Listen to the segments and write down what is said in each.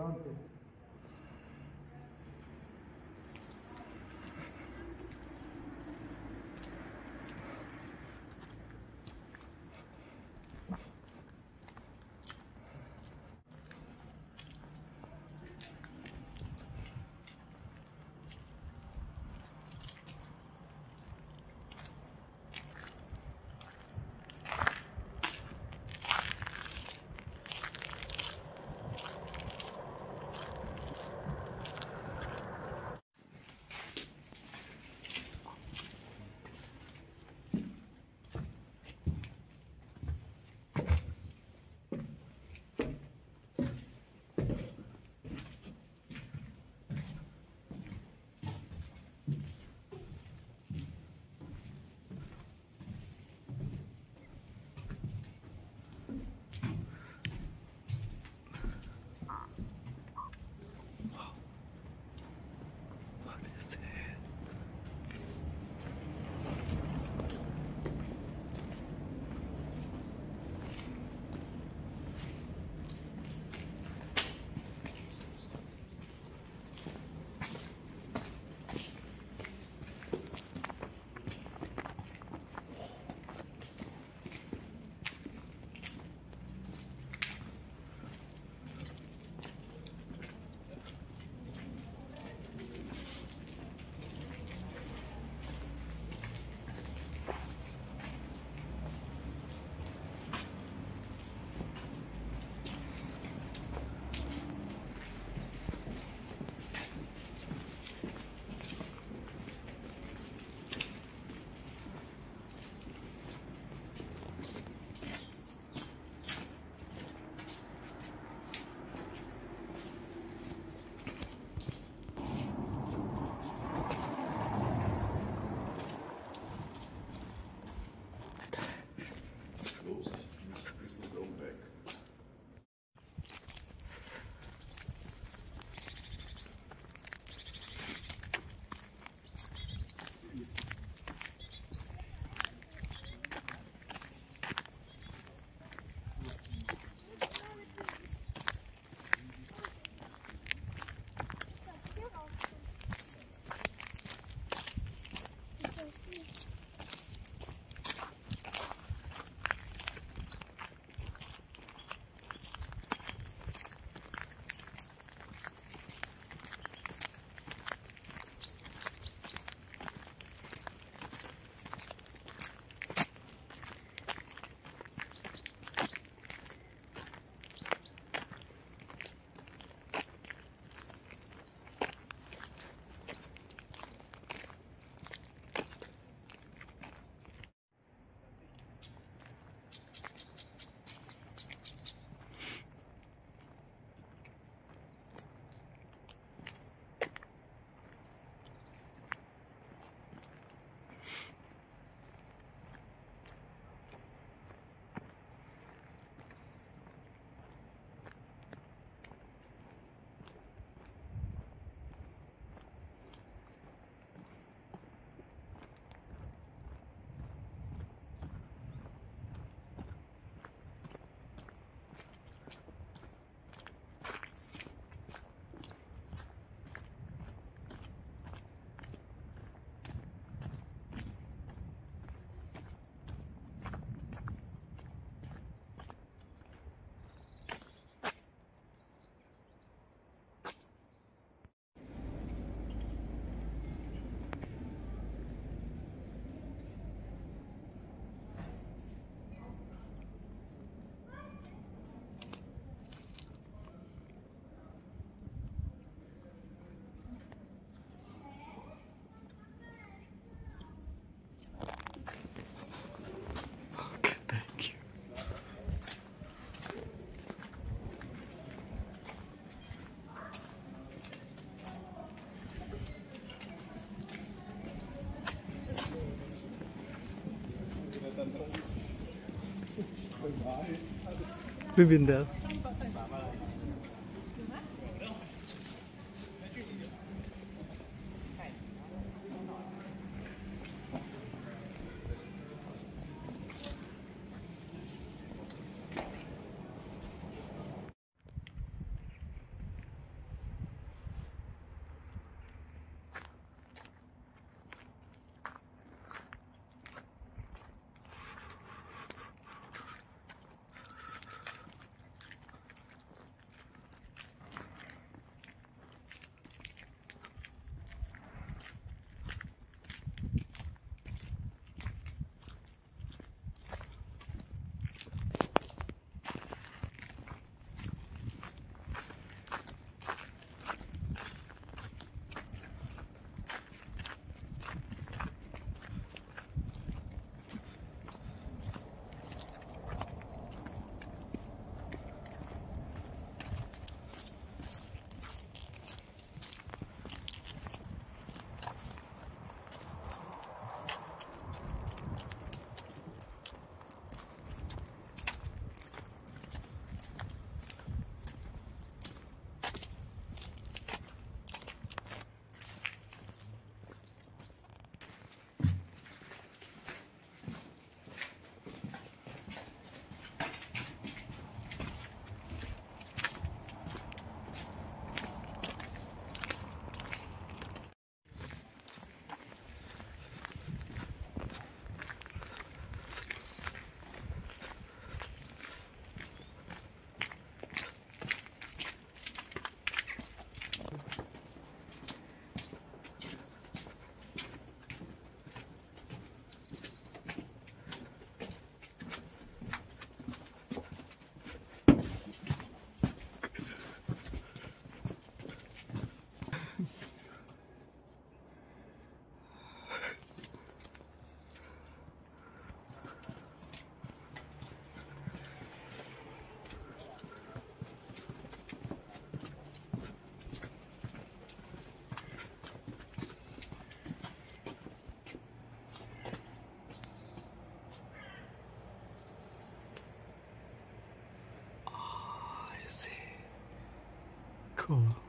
around him. Bindass cool.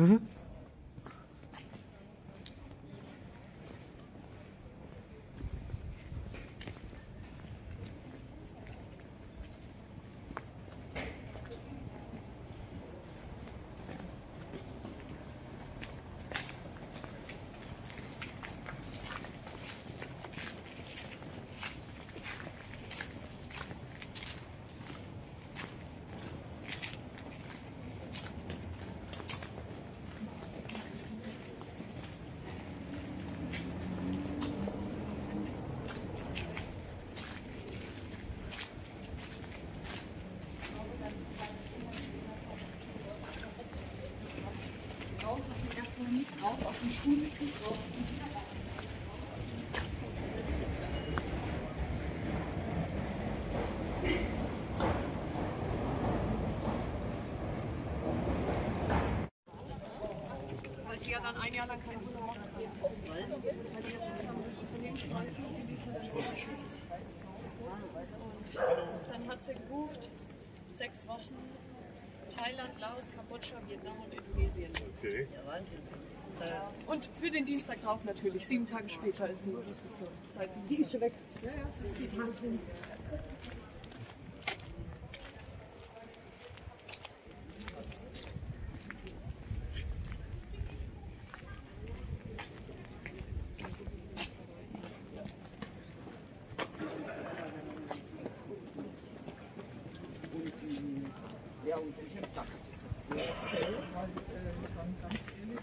Mm-hmm. Sie ja dann ein Jahr lang keine Hunde machen. Weil die jetzt sozusagen das Unternehmen schmeißen und die dann nicht Und dann hat sie gebucht, sechs Wochen Thailand, Laos, Kambodscha, Vietnam und Indonesien. Okay. Und für den Dienstag drauf natürlich. Sieben Tage später ist sie losgeflogen. Seit die ist schon weg. Ja, ja, ist richtig. Ja, und ich habe gedacht, das hat es mir erzählt, weil äh, dann ganz ehrlich,